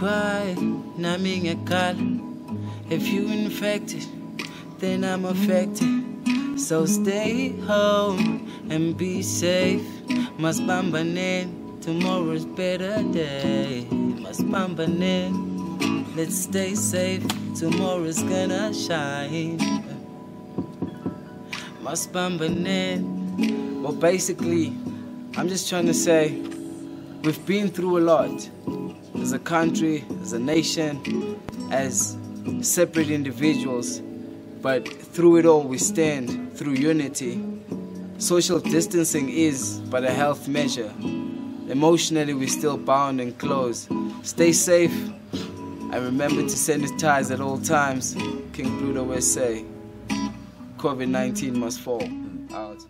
naming a call. If you infected, then I'm affected. So stay home and be safe. Masbambanen, tomorrow's better day. Masbambanen, let's stay safe. Tomorrow's gonna shine. Masbambanen. Well, basically, I'm just trying to say we've been through a lot as a country, as a nation, as separate individuals, but through it all we stand through unity. Social distancing is but a health measure. Emotionally, we're still bound and close. Stay safe and remember to sanitize at all times. King Pluto say, COVID 19 must fall. Out.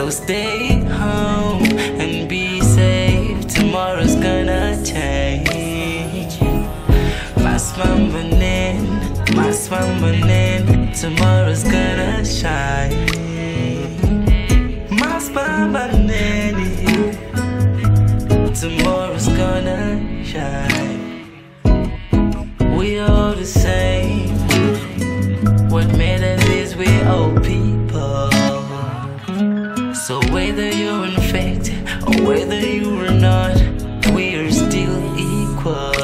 So stay home and be safe. Tomorrow's gonna change. Mas bambanin, mas bambanin, tomorrow's gonna shine. sunshine. We all the same. What matters is we're all people. So whether you're infected or whether you are not, we are still equal.